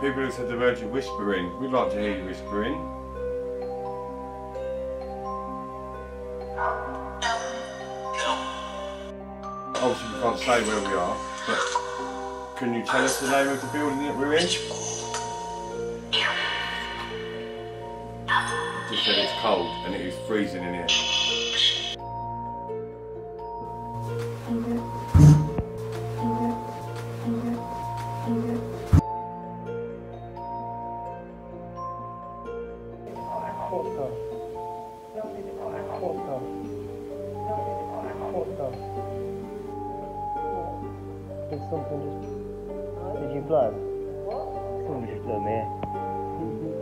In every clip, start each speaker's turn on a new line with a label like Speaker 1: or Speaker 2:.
Speaker 1: people who said the Virgin whispering. We'd like to hear you whispering. Obviously, we can't say where we are, but can you tell us the name of the building that we're in? Just said it's cold and it is freezing in here.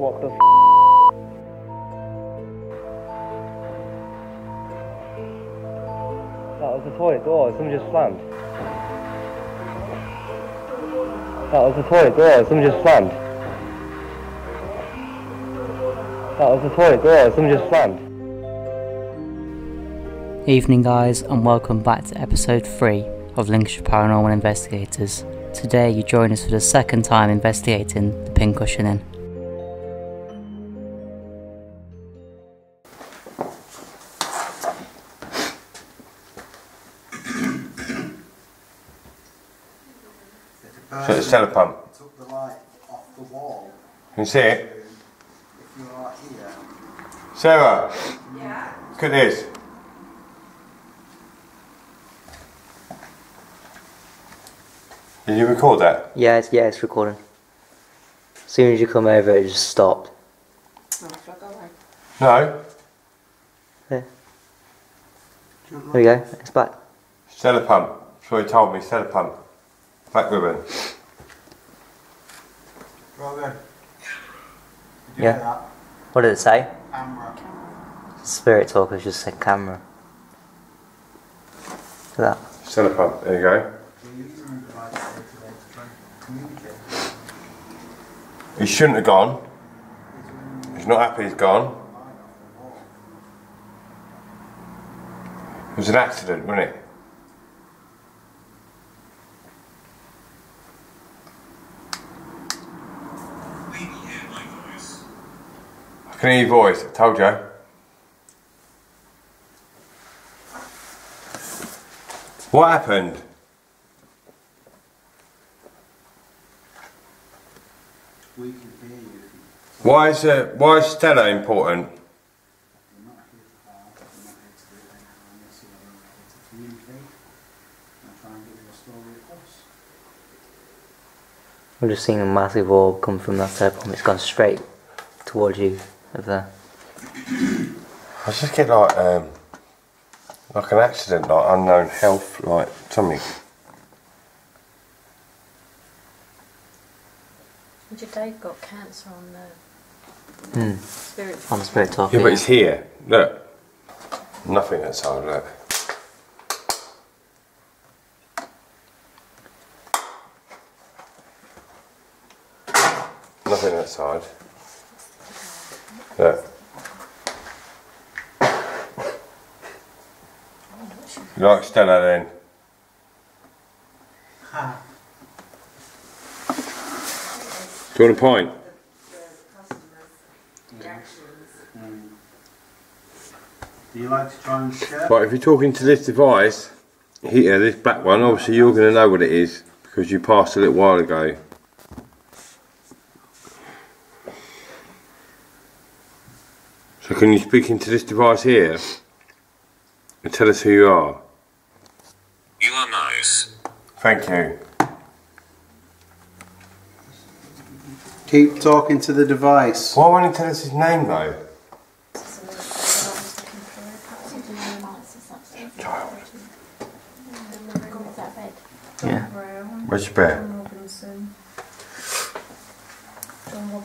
Speaker 2: What the. That was the toilet door. Something just slammed. That was the toilet door. Something just slammed. That was the toilet door. Something just slammed.
Speaker 3: Evening, guys, and welcome back to episode 3 of Lincolnshire Paranormal Investigators. Today, you join us for the second time investigating the Pincushion Inn.
Speaker 1: Cellar pump.
Speaker 4: took the light off the wall.
Speaker 1: Can you see it?
Speaker 4: If you are here,
Speaker 1: Sarah! Yeah? Look at this. Did you record that?
Speaker 3: Yeah, it's, yeah, it's recording. As soon as you come over, it just stopped.
Speaker 1: No.
Speaker 3: There we go, it's back.
Speaker 1: Cellar pump. That's what he told me. Cellar pump. Black ribbon.
Speaker 4: Right then. You do
Speaker 3: Yeah.
Speaker 4: that,
Speaker 3: What did it say?
Speaker 4: camera.
Speaker 3: Spirit Talkers just said camera. Look at that.
Speaker 1: Cellar pump. There you go.
Speaker 4: We're using the device today today to try and communicate.
Speaker 1: He shouldn't have gone. He's not happy he's gone. It was an accident, wasn't it? I your voice, I told you. What happened?
Speaker 4: We can hear you.
Speaker 1: Why is uh, why is Stella important?
Speaker 4: We're not to harm. We're not here to do anything harmless. We're here to communicate and try and get your story across.
Speaker 3: I'm just seeing a massive orb come from that teleport. It's gone straight towards you over there.
Speaker 1: I just get like um like an accident, like unknown health, like something.
Speaker 5: And your dad got cancer on the
Speaker 3: Hmm.
Speaker 5: spirit.
Speaker 3: On the Spirit Talker.
Speaker 1: Yeah, but it's here. Look. Nothing outside, look. Nothing outside. Look. You like Stella then?
Speaker 4: Ha!
Speaker 1: Do you want a point?
Speaker 4: Do you like to try and share?
Speaker 1: But if you're talking to this device, here, this black one, obviously you're going to know what it is because you passed a little while ago. Can you speak into this device here and tell us who you are?
Speaker 6: You are nice.
Speaker 1: Thank you.
Speaker 4: Keep talking to the device.
Speaker 1: Why won't he tell us his name though? Child.
Speaker 3: Yeah.
Speaker 1: Where's your bear?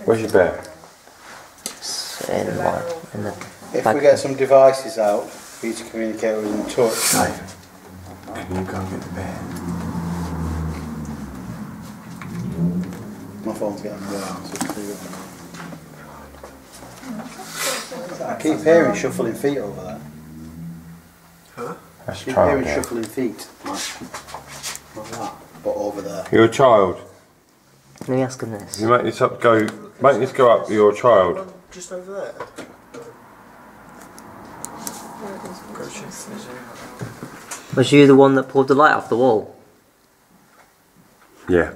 Speaker 1: Where's your bear?
Speaker 3: It's in, what, the
Speaker 4: If
Speaker 3: back.
Speaker 4: we get some devices out for you to communicate with and touch,
Speaker 1: Can you go and get the bear?
Speaker 4: my phone's getting warm. So it's clear. I keep hearing shuffling feet over there.
Speaker 1: That's
Speaker 4: I keep
Speaker 1: child.
Speaker 4: hearing
Speaker 1: yeah.
Speaker 4: shuffling feet. Like, like that, but over there.
Speaker 1: You're a child.
Speaker 2: Let me ask him this.
Speaker 1: You make this up go. Make this go up your child.
Speaker 6: Just over there.
Speaker 2: Was you the one that pulled the light off the wall?
Speaker 1: Yeah,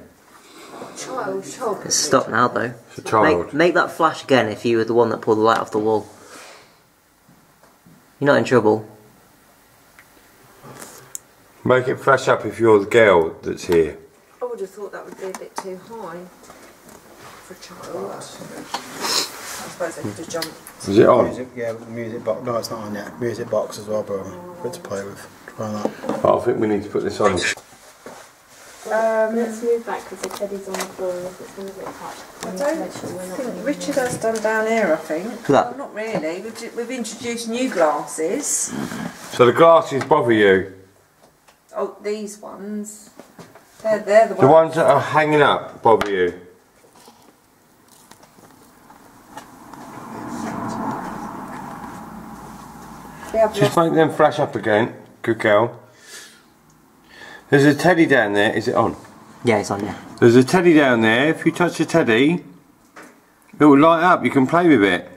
Speaker 7: Child, child.
Speaker 2: It's stopped now though.
Speaker 1: it's a child.
Speaker 2: Make, make that flash again if you were the one that pulled the light off the wall. You're not in trouble.
Speaker 1: Make it flash up if you're the girl that's here.
Speaker 7: I would have thought that would be a bit too high for a child. I suppose they could have jumped.
Speaker 1: Is it on?
Speaker 4: Music, yeah, the music box. No, it's not on yet. Music box as well, bro. Good to play with. Try that.
Speaker 1: I think we need to put this on.
Speaker 7: Um, Let's move back because the teddy's on the floor if it's going to get touched,
Speaker 5: I don't
Speaker 7: make sure we're not
Speaker 5: think Richard has done down here, I think.
Speaker 2: That-
Speaker 5: Well, not really. We've, ju- we've introduced new glasses.
Speaker 1: So the glasses bother you.
Speaker 5: Oh, these ones. They're, they're the,
Speaker 1: The
Speaker 5: ones.
Speaker 1: ones that are hanging up bother you. Just make them flash up again. Good girl. There's a teddy down there. Is it on?
Speaker 2: Yeah, it's on, yeah.
Speaker 1: There's a teddy down there. If you touch the teddy, it will light up. You can play with it.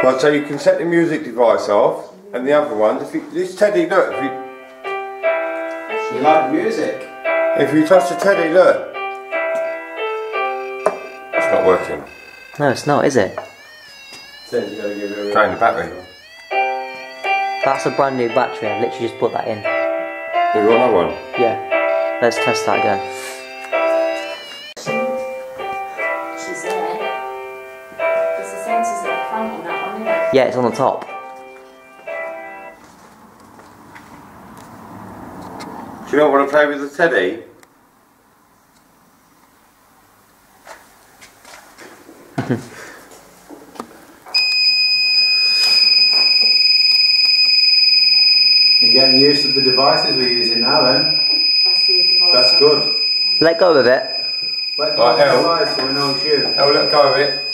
Speaker 1: Right, so you can set the music device off, and the other ones. If you, this teddy, look. If you,
Speaker 4: You like music?
Speaker 1: if you touch the teddy, look. It's not working.
Speaker 2: No, it's not, is it?
Speaker 4: Says you gotta give it a
Speaker 1: Drain the battery.
Speaker 2: That's a brand new battery. I've literally just put that in.
Speaker 1: Have you got another one?
Speaker 2: Yeah. Let's test that again.
Speaker 7: She's there. There's the sensors at the front on that one, it?
Speaker 2: Yeah, it's on the top.
Speaker 1: Do you not want to play with the teddy?
Speaker 4: You're getting used to the devices we're using now then.
Speaker 7: That's the device.
Speaker 4: That's good.
Speaker 2: Let go of it.
Speaker 4: Let go
Speaker 1: Right,
Speaker 4: of the device so we know it's you.
Speaker 1: Oh, let go of it.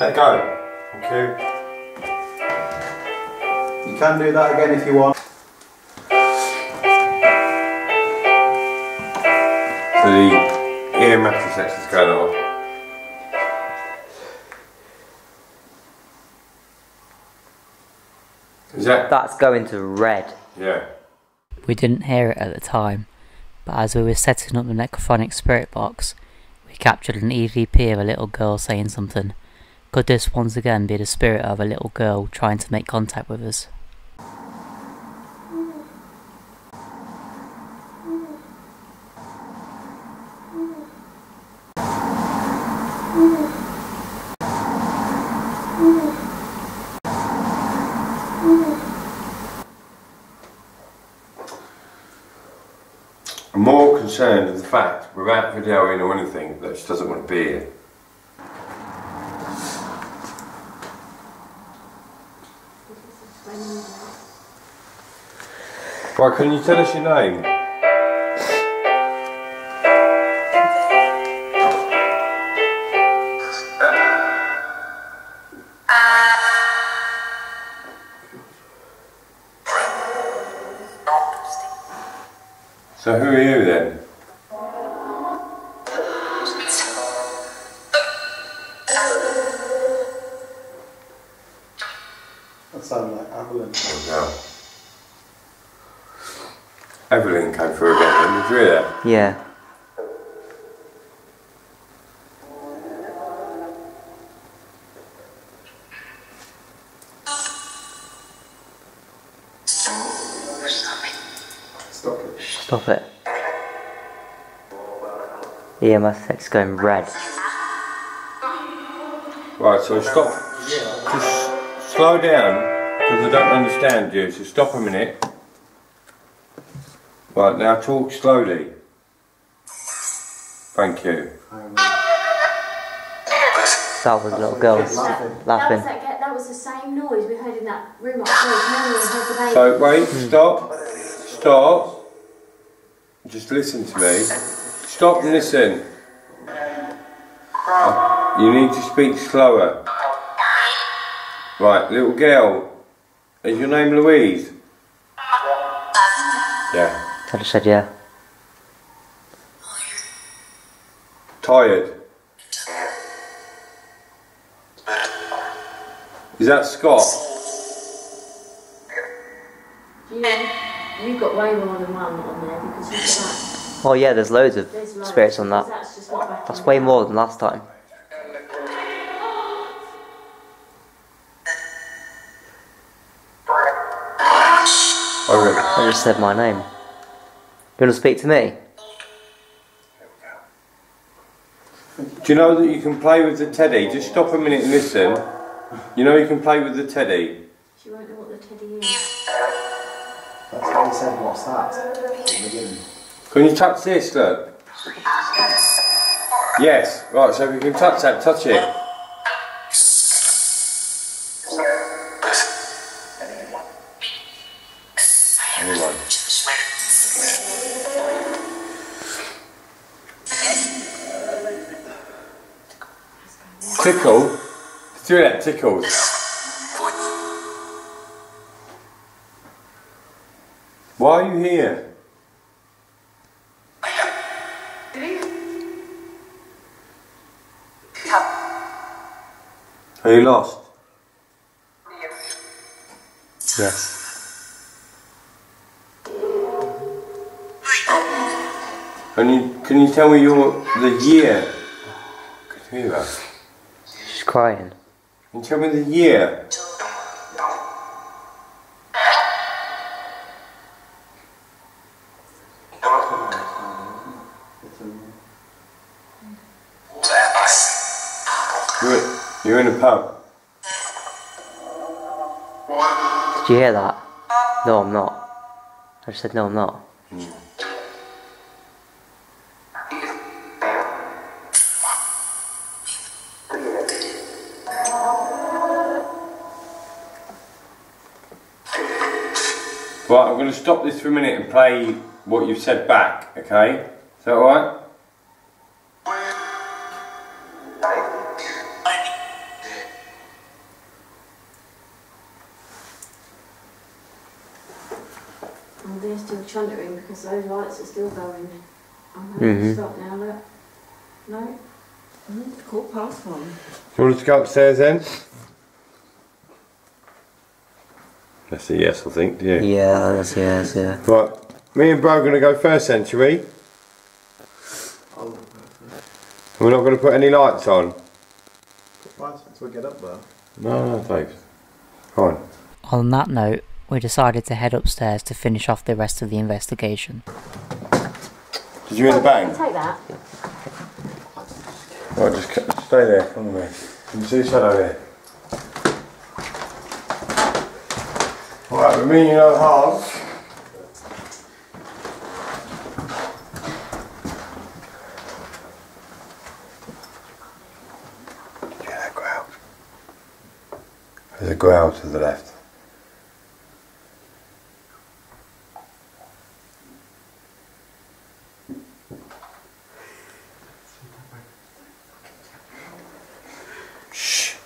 Speaker 1: Let go. Thank you.
Speaker 4: You can do that again if you want.
Speaker 1: So the ear mattress section's going off. Is that?
Speaker 2: That's going to red.
Speaker 1: Yeah.
Speaker 2: We didn't hear it at the time, but as we were setting up the necrophonic spirit box, we captured an EVP of a little girl saying something. Could this once again be the spirit of a little girl trying to make contact with us?
Speaker 1: I'm more concerned with the fact, without videoing or anything, that she doesn't want to be here. Right, can you tell us your name?
Speaker 4: That sounds like Evelyn.
Speaker 1: Oh, no. Evelyn came through again, did you hear that?
Speaker 2: Yeah.
Speaker 4: Stop it.
Speaker 2: Stop it. EMS text going red.
Speaker 1: Right, so stop. Just slow down, because I don't understand you, so stop a minute. Right, now talk slowly. Thank you.
Speaker 2: That was little girls
Speaker 7: That was,
Speaker 2: laughing.
Speaker 7: that, ga- that was the same noise we heard in that room upstairs. No one heard the baby.
Speaker 1: So wait, stop, stop. Just listen to me. Stop and listen. You need to speak slower. Right, little girl. Is your name Louise? Uh. Yeah.
Speaker 2: I just said yeah.
Speaker 1: Tired. Is that Scott?
Speaker 7: You, you got way more than one on there because you've
Speaker 2: Oh yeah, there's loads of
Speaker 7: there's loads,
Speaker 2: spirits on that.
Speaker 7: That's just
Speaker 2: That's way more than last time.
Speaker 1: Okay.
Speaker 2: I just said my name. You want to speak to me?
Speaker 1: Do you know that you can play with the teddy? Just stop a minute and listen. You know you can play with the teddy.
Speaker 7: She won't know what the teddy is.
Speaker 4: That's what he said, what's that? At the beginning.
Speaker 1: Can you touch this, look? Yes. Right, so if you can touch that, touch it. Tickle? Do that, tickles. Why are you here? Are you lost?
Speaker 2: Yes.
Speaker 1: Can you, can you tell me your the year? Can hear that?
Speaker 2: She's crying.
Speaker 1: You tell me the year? You're, you're in a pub.
Speaker 2: Did you hear that? No, I'm not. I just said no, I'm not. Mm.
Speaker 1: Right, I'm going to stop this for a minute and play what you've said back, okay? Is that alright?
Speaker 7: They're still chuntering because those lights are still going. I'm
Speaker 2: Mhm.
Speaker 7: to stop now, look. No?
Speaker 5: Mm, Quarter past one.
Speaker 1: You want us to go upstairs then? That's a yes, I think, do you?
Speaker 2: Yeah, that's a yes, yeah.
Speaker 1: Right, me and bro are going to go first then, shall we? We're not going to put any lights on?
Speaker 4: Right, so we get up there.
Speaker 1: No, no, thanks. Fine.
Speaker 3: On that note, we decided to head upstairs to finish off the rest of the investigation.
Speaker 1: Did you hear the bang?
Speaker 7: Take that.
Speaker 1: Right, just c- stay there, come with me. Can you see the shadow there? Right, we mean you no harm. Yeah, that growl. There's a growl to the left. Shh.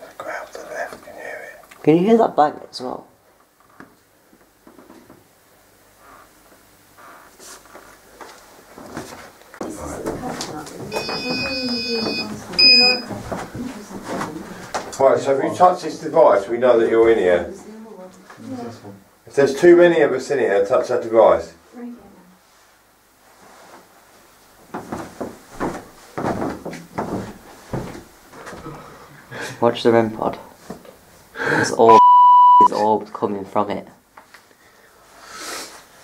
Speaker 1: There's a growl to the left, can you hear it?
Speaker 2: Can you hear that bang as well?
Speaker 1: Right, so if you touch this device, we know that you're in here. If there's too many of us in here, touch that device.
Speaker 2: Watch the REM pod. It's all is all coming from it.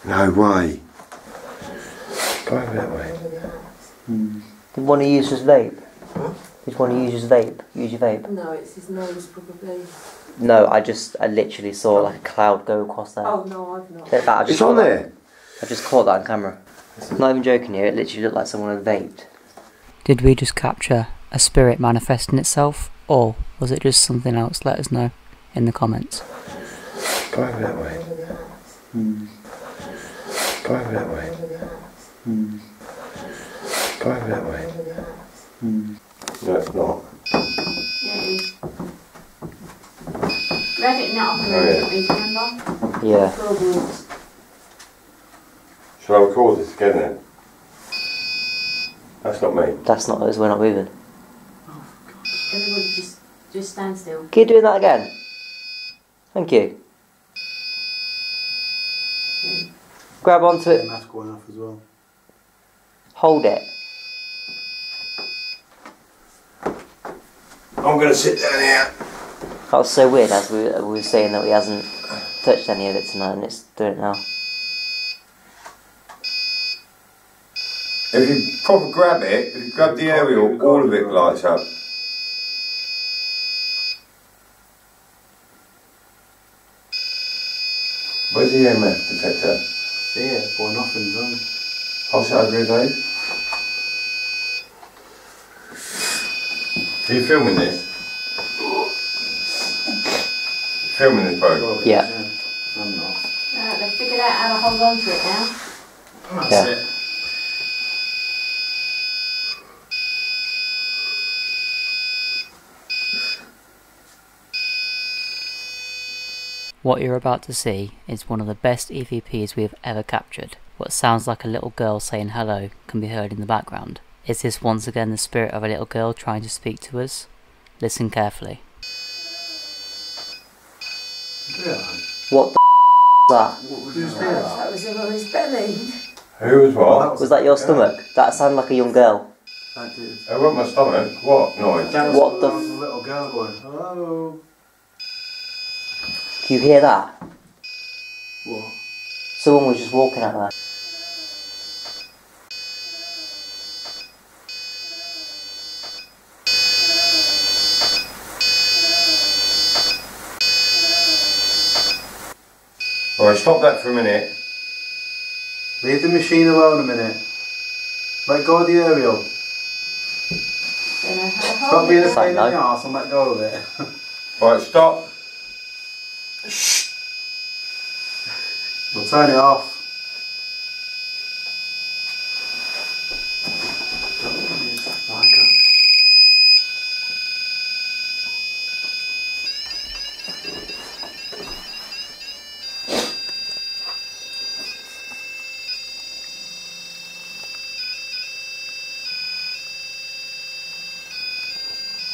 Speaker 1: No way. Go over that way.
Speaker 2: Did one of you use his vape? Did one of you use his vape? Use your vape?
Speaker 5: No, it's his nose probably.
Speaker 2: No, I just I literally saw like a cloud go across there.
Speaker 5: Oh no, I've not.
Speaker 2: That- that-
Speaker 1: It's on
Speaker 2: caught that-
Speaker 1: there.
Speaker 2: I just caught that on camera. Not even joking here, it literally looked like someone had vaped.
Speaker 3: Did we just capture a spirit manifesting itself, or was it just something else? Let us know in the comments.
Speaker 1: Go over that way. Mm. Go over that way. Mm. Go over that way. Mm. No, it's not. Mm.
Speaker 3: Read it now, oh, yeah.
Speaker 7: Yeah.
Speaker 1: Shall I record this again then? That's not me.
Speaker 3: That's not us, we're not moving. Oh, God.
Speaker 7: Everybody just, just stand still.
Speaker 3: Keep doing that again. Thank you. Grab onto it,
Speaker 4: that's going off as well.
Speaker 3: hold it.
Speaker 1: I'm going to sit down here.
Speaker 3: That was so weird as we, we were saying that he hasn't touched any of it tonight and it's doing it now.
Speaker 1: If you proper grab it, if you grab the aerial, all of it lights up. Where's the EMF detector?
Speaker 4: See it going off in zone.
Speaker 1: Pass it over his head. Are you filming this? Filming this, bro?
Speaker 3: Yeah.
Speaker 4: I'm uh, not.
Speaker 7: Right, they've figured out how to hold on to it now.
Speaker 4: Oh, that's
Speaker 3: Yeah.
Speaker 4: it.
Speaker 3: What you're about to see is one of the best EVPs we have ever captured. What sounds like a little girl saying hello can be heard in the background. Is this once again the spirit of a little girl trying to speak to us? Listen carefully.
Speaker 4: Yeah.
Speaker 3: What the that?
Speaker 4: What was you
Speaker 5: That
Speaker 4: that?
Speaker 5: was him on his belly.
Speaker 1: Who was what?
Speaker 3: Was that your stomach? That sounded like a young girl.
Speaker 4: That did.
Speaker 1: I want my stomach. What noise?
Speaker 4: That was,
Speaker 3: What the
Speaker 4: that was a little girl going, hello.
Speaker 3: Can you hear that?
Speaker 4: What?
Speaker 3: Someone was just walking out there.
Speaker 1: Alright, stop that for a minute.
Speaker 4: Leave the machine alone a minute. Let go of the aerial.
Speaker 7: They know how to
Speaker 4: Stop
Speaker 7: hold
Speaker 4: being
Speaker 7: it.
Speaker 4: a pain in
Speaker 3: no.
Speaker 4: the arse and let go of it.
Speaker 1: Right, stop.
Speaker 4: We'll turn it off.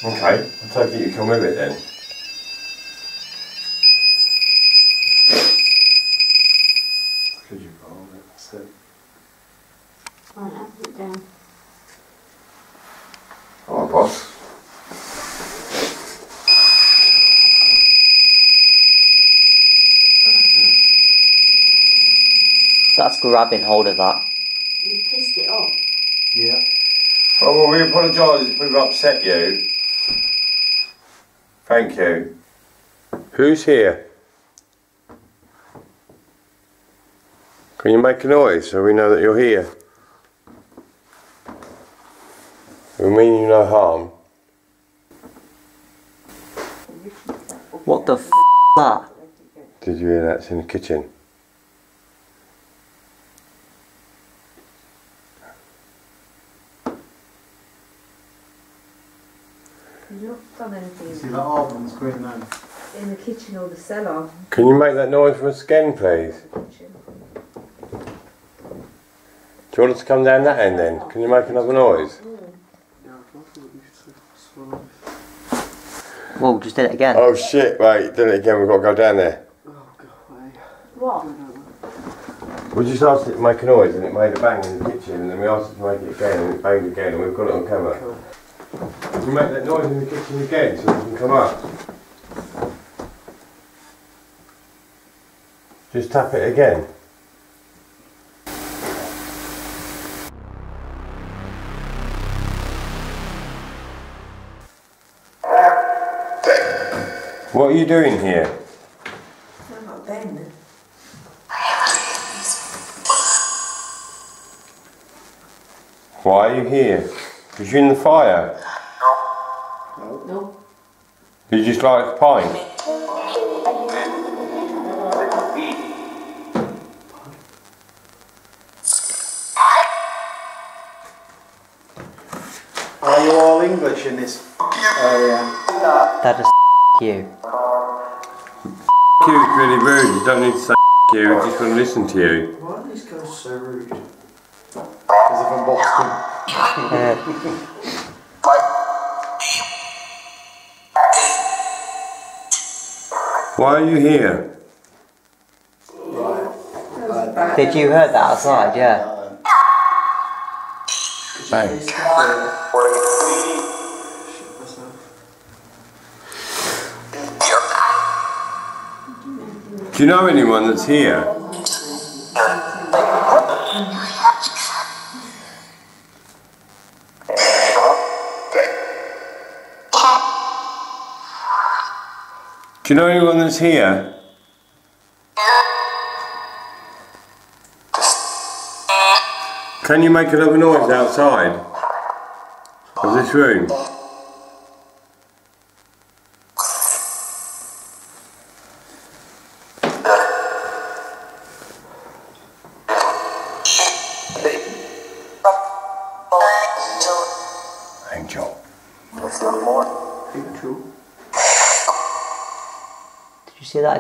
Speaker 1: Okay, I take it you can with it then.
Speaker 4: Could you roll it? That's it.
Speaker 7: Right, I'll put it down.
Speaker 1: Alright, boss.
Speaker 3: That's grabbing hold of that.
Speaker 7: You've pissed it off.
Speaker 4: Yeah.
Speaker 1: Oh, well, we apologise if we've upset you. Thank you. Who's here? Can you make a noise so we know that you're here? We mean you no harm.
Speaker 3: What the f that?
Speaker 1: Did you hear that? It's in the kitchen?
Speaker 5: He's not done anything
Speaker 4: See that orb on the screen now?
Speaker 5: In the kitchen or the cellar.
Speaker 1: Can you make that noise for us again, please? Do you want us to come down that end then? Can you make another noise?
Speaker 3: Whoa, just did it again.
Speaker 1: Oh shit, wait, did it again, we've got to go down there.
Speaker 7: What?
Speaker 1: We just asked it to make a noise and it made a bang in the kitchen and then we asked it to make it again and it banged again and we've got it on camera. Can you make that noise in the kitchen again so we can come up? Just tap it again. What are you doing here?
Speaker 5: Sound like Ben.
Speaker 1: Why are you here? Because you're in the fire.
Speaker 7: No.
Speaker 1: You just like a pint.
Speaker 4: All in this area?
Speaker 3: That is you.
Speaker 1: Q is really rude. You don't need to say to you, I just want to listen to you.
Speaker 4: Why are these girls so rude? Because they're from Boston.
Speaker 1: Why are you here?
Speaker 2: Did you heard that outside? Yeah.
Speaker 1: Bang. Do you know anyone that's here? Do you know anyone that's here? Can you make another noise outside of this room?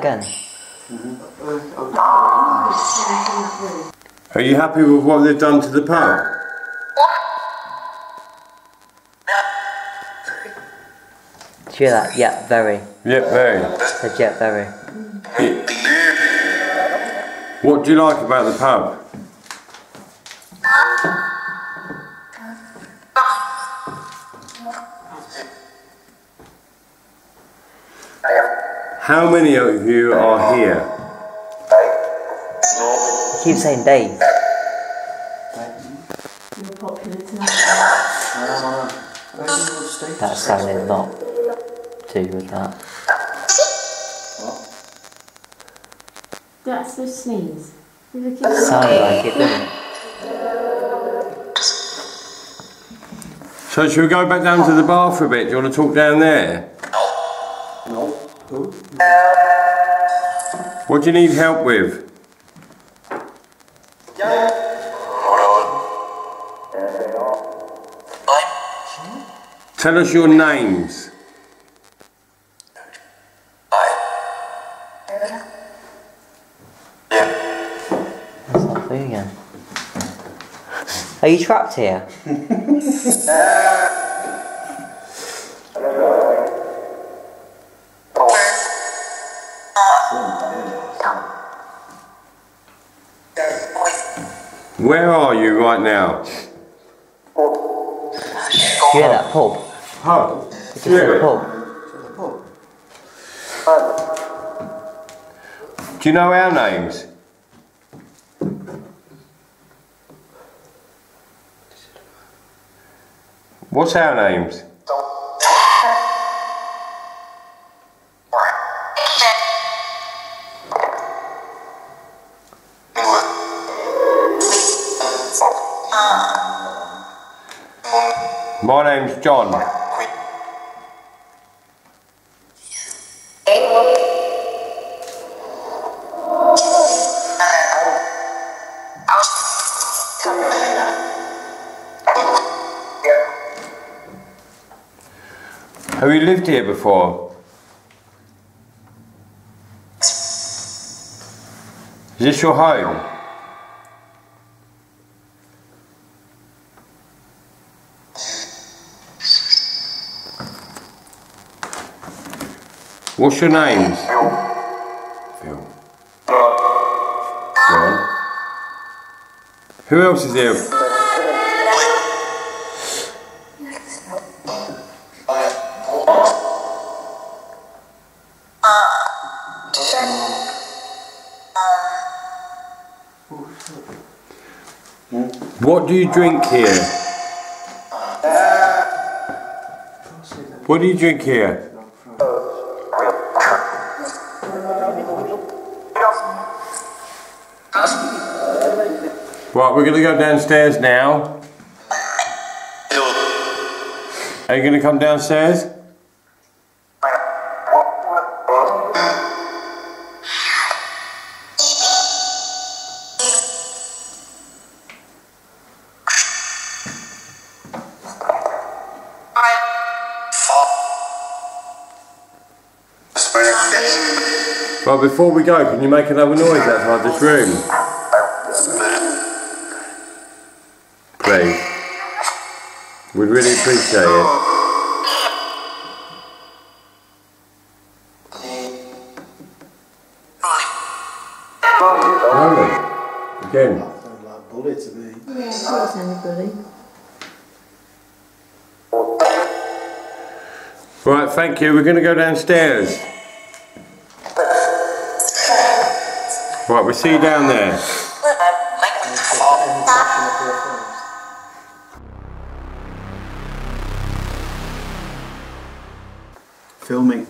Speaker 2: Again?
Speaker 1: Are you happy with what they've done to the pub?
Speaker 2: Did you hear that? Yeah, very.
Speaker 1: Yep, very.
Speaker 2: Said yeah, very.
Speaker 1: What do you like about the pub? How many of you are here?
Speaker 2: You keep saying Dave.
Speaker 7: You're popular tonight.
Speaker 2: That sounded not to with that.
Speaker 7: That's the sneeze. You look
Speaker 2: like it, didn't it?
Speaker 1: So should we go back down to the bar for a bit? Do you want to talk down there?
Speaker 4: No.
Speaker 1: What do you need help with? Tell us your names.
Speaker 2: What's that again? Are you trapped here?
Speaker 1: Where are you right now?
Speaker 2: You hear that pub?
Speaker 1: Pub.
Speaker 2: Did you hear the pub?
Speaker 1: Do you know our names? What's our names? My name's John. Have you lived here before? Is this your home? What's your names? Phil. John. Who else is here? What do you drink here? What do you drink here? Right, we're going to go downstairs now. Are you going to come downstairs? Well, before we go, can you make another noise outside this room? We'd really appreciate it. Roland, again.
Speaker 4: Sounds like bully to me.
Speaker 5: Yeah, it anybody.
Speaker 1: Right, thank you. We're going to go downstairs. Right, we'll see you down there.
Speaker 4: Filming.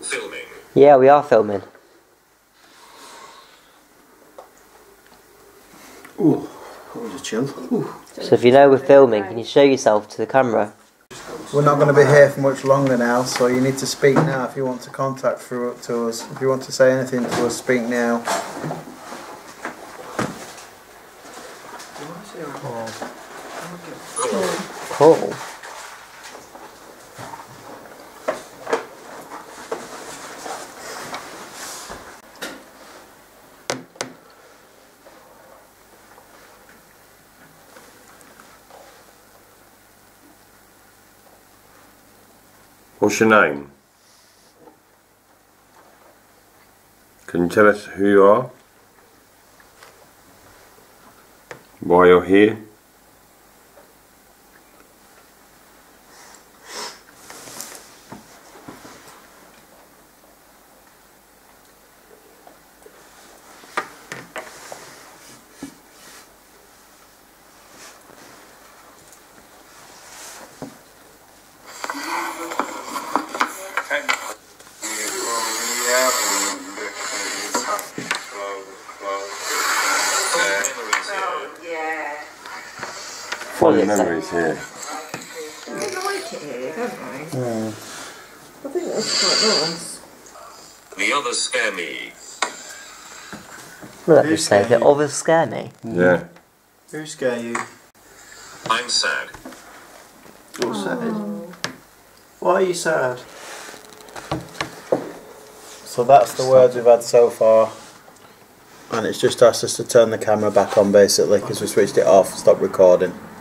Speaker 6: Filming.
Speaker 2: Yeah, we are filming.
Speaker 4: Ooh, that was a chill. Ooh.
Speaker 2: So if you know we're filming, can you show yourself to the camera?
Speaker 4: We're not going to be here for much longer now, so you need to speak now if you want to contact through to us. If you want to say anything to us, speak now.
Speaker 2: Cool.
Speaker 1: What's your name? Can you tell us who you are? Why you're here?
Speaker 5: Yeah.
Speaker 1: Fond memories here.
Speaker 5: We like it here, don't we? I think that's quite nice.
Speaker 6: The others scare me.
Speaker 2: Look at
Speaker 4: Who's
Speaker 2: this say, the
Speaker 4: scared?
Speaker 2: others scare me.
Speaker 1: Yeah.
Speaker 4: Who scare you?
Speaker 6: I'm sad.
Speaker 4: You're oh. sad. Why are you sad? So that's the words we've had so far. And it's just asked us to turn the camera back on basically because we switched it off, stopped recording.
Speaker 2: I think he likes recording.